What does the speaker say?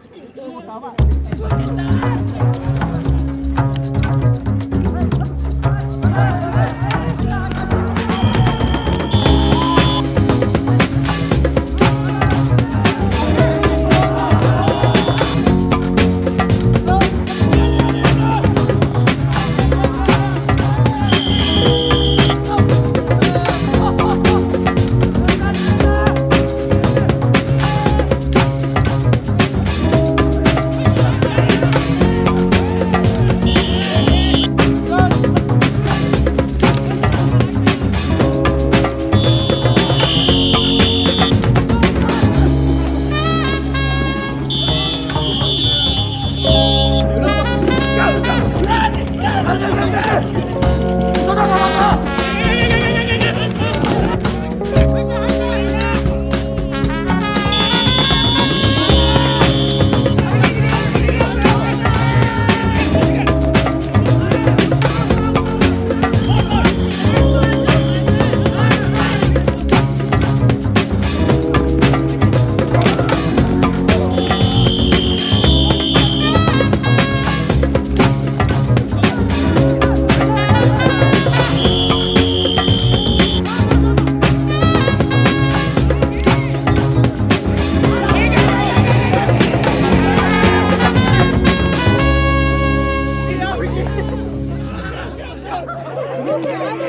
그 치, 이거먹어 봐.